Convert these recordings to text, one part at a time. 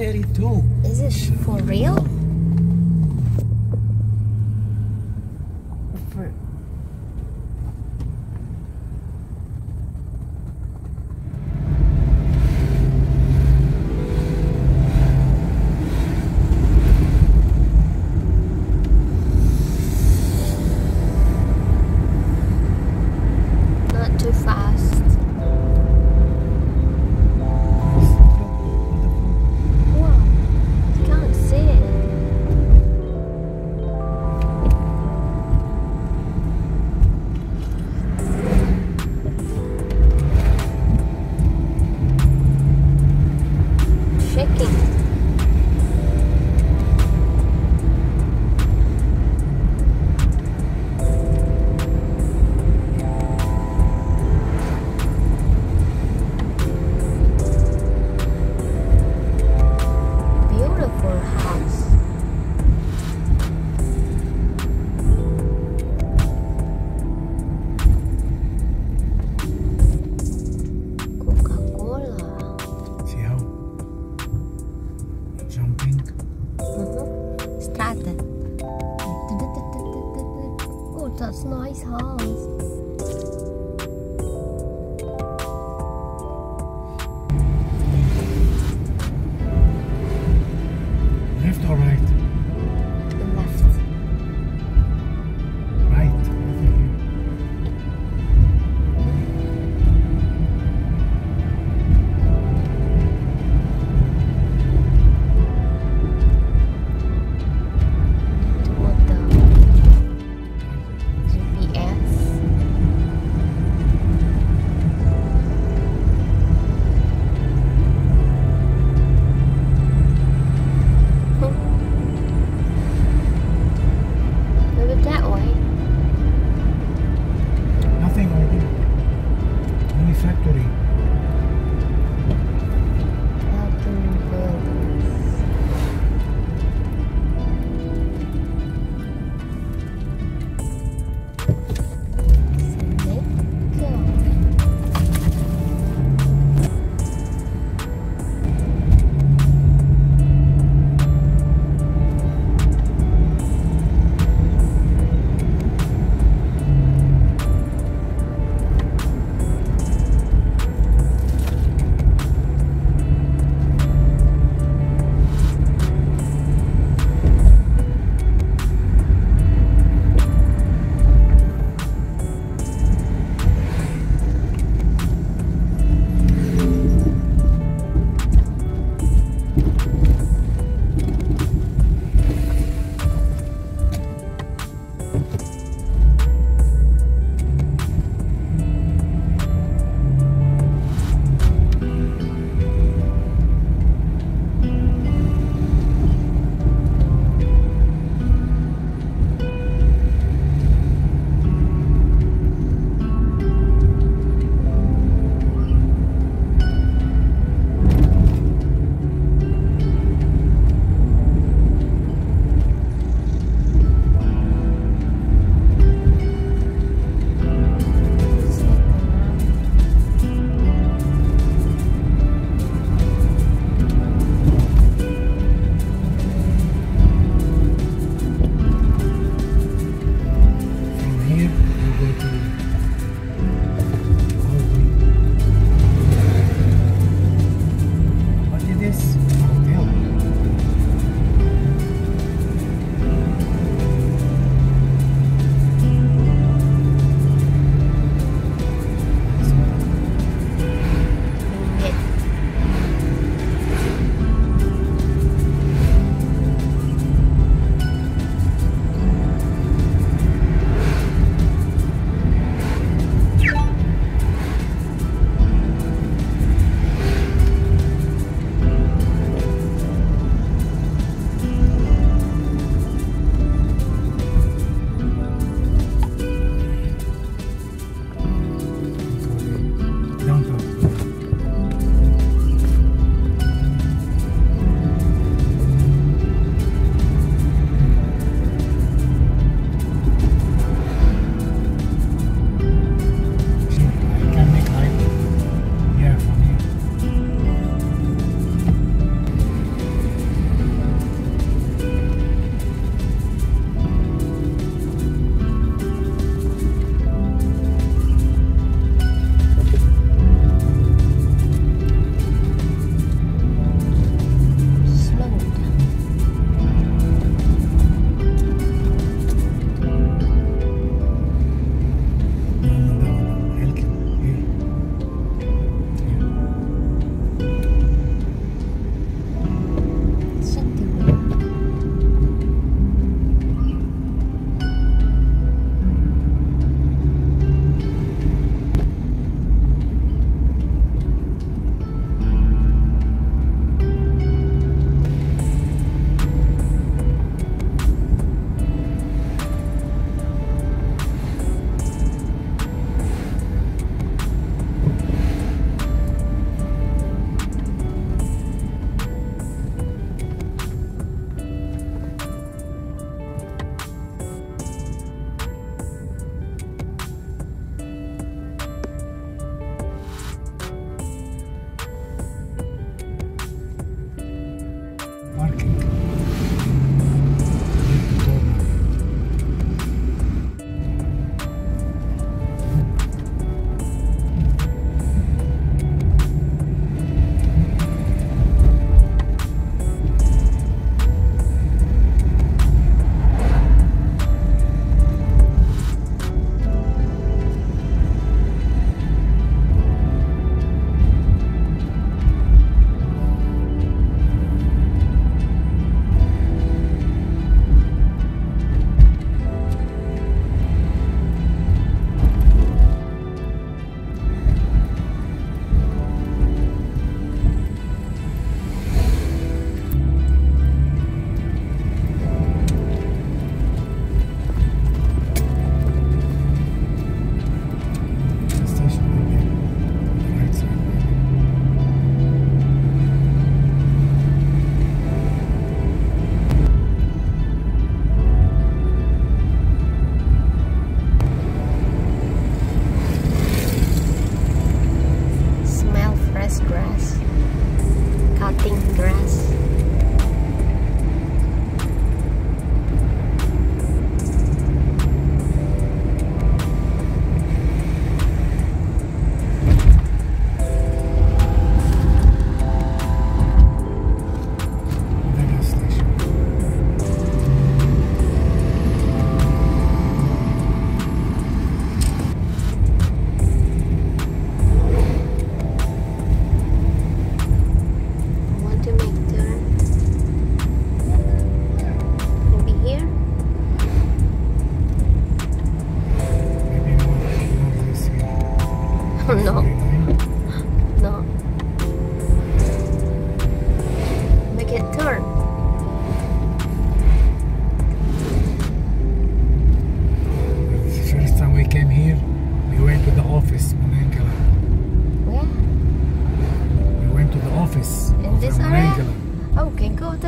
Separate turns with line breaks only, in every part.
32.
Is it for real?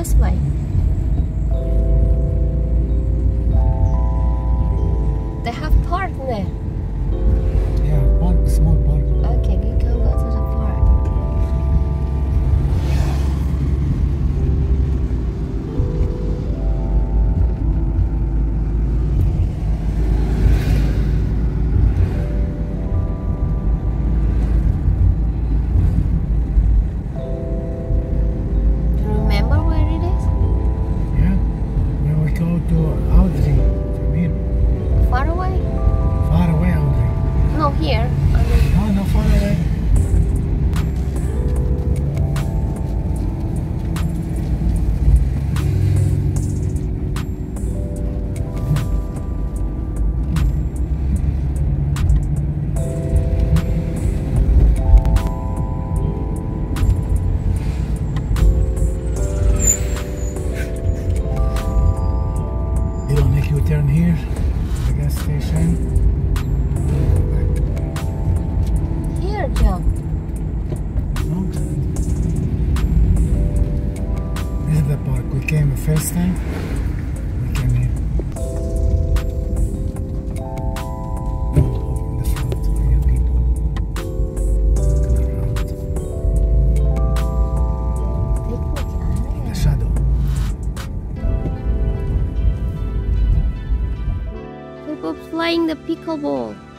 this
way. Playing the pickleball.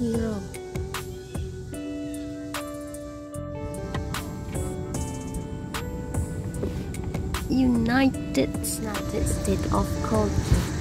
Squirrel. United United States of Culture.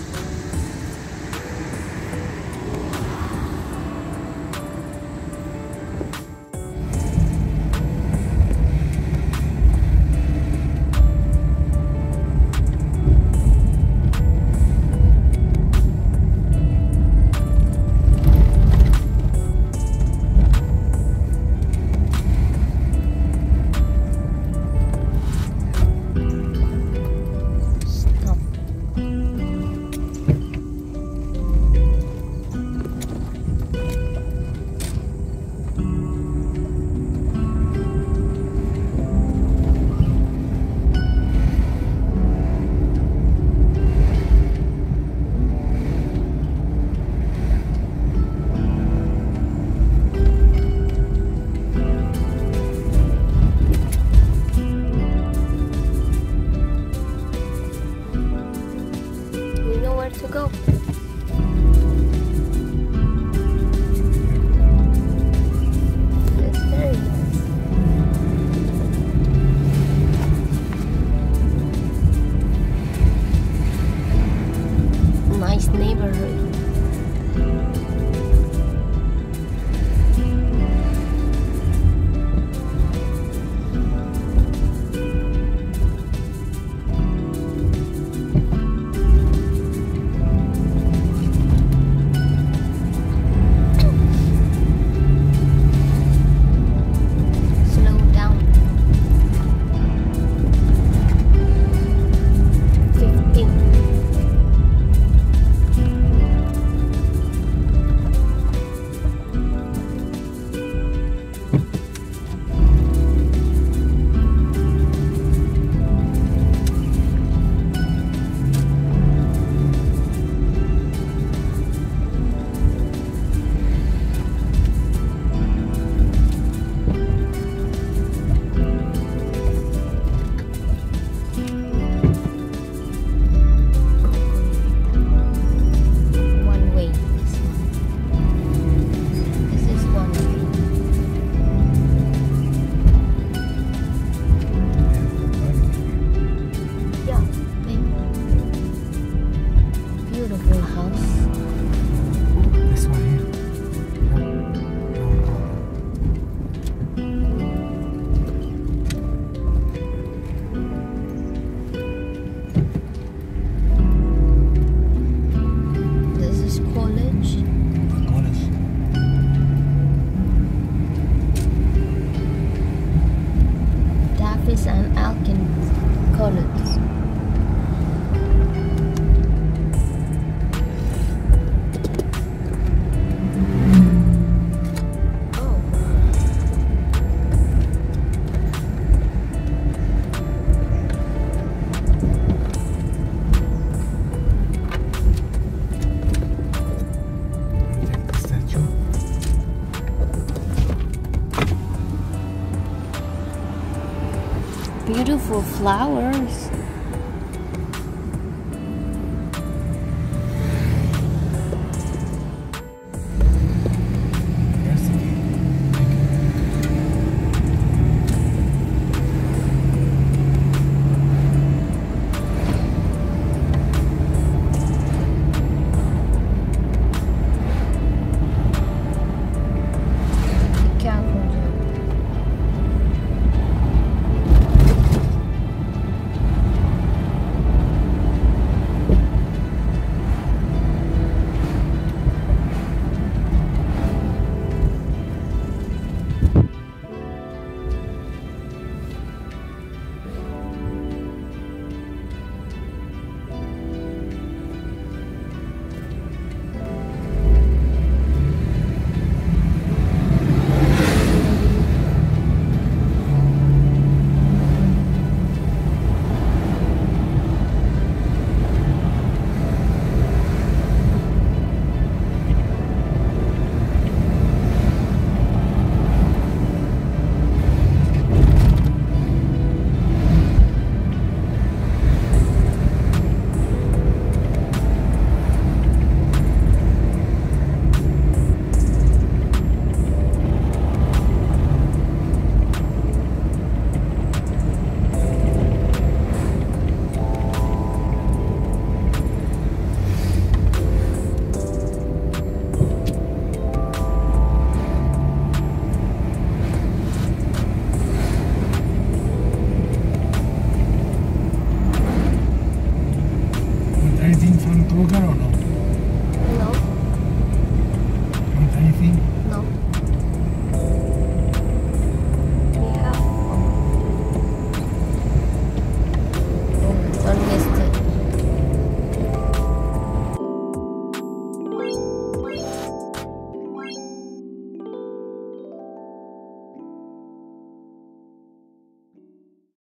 Beautiful flowers.